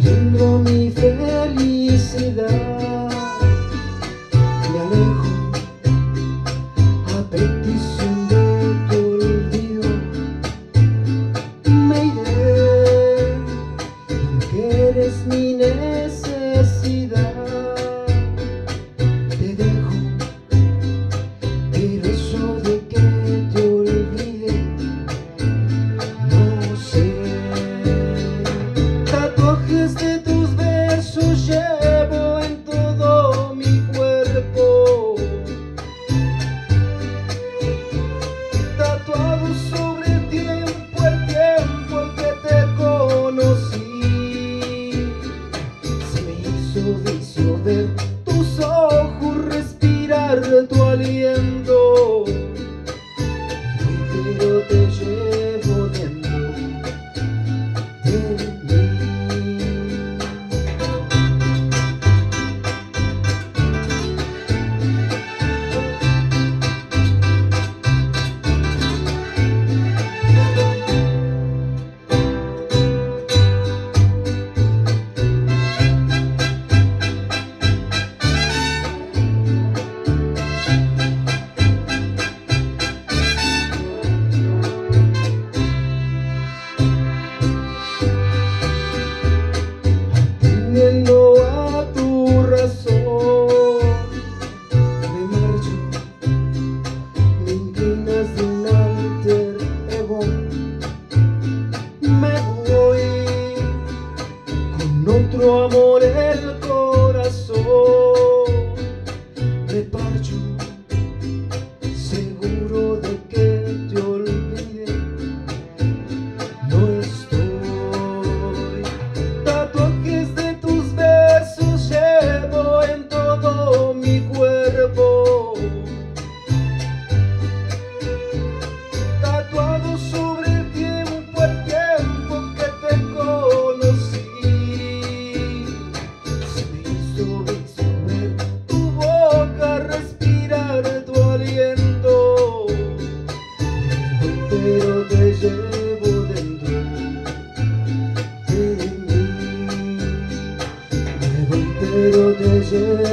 fingiendo mi felicidad. juicio de tus ojos, respirar tu aliento. Pero te llevo dentro. en otro amor el corazón. llevo dentro de mí. Me voy pero te llevo.